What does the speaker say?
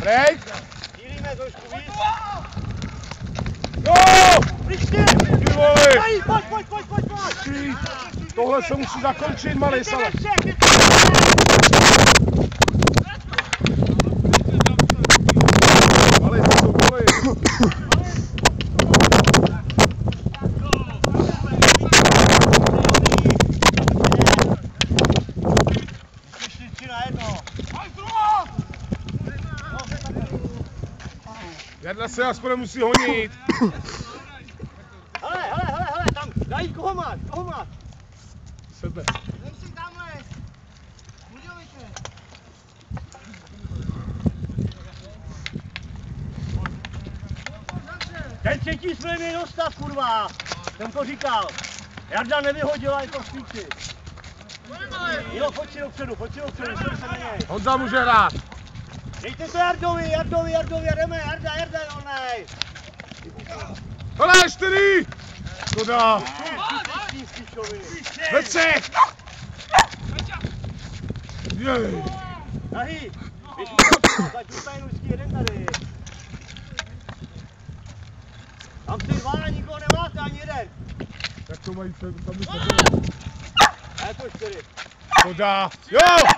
Break! Dílíme trošku víc. No! Příště! Ty vole! Pojď, pojď, pojď, pojď, pojď, pojď! Ty, Tohle se musí zakončit, malý sale. Jarda se aspoň musí honit. Hele, hele, hele, hele, tam, dají, koho máš, koho máš? Sebe. Ten třetí jsme měli dostat, kurva. Jsem to říkal. Jarda nevyhodila, je to spíči. Jo, pojď si dopředu, pojď si dopředu, jsem se na něj. Honza může hrát. Dejte to Jardovi, Jardovi, Jardovi, jdeme, Jarda, Jarda, Jonej. Hele, čtyři! Ty spíčovi. Ve třech! Jej. Jeden tady. Tam ty dva, nikoho nemáte, ani jeden. Jak to mají tam, tam A je to čtyři. Škoda. Jo!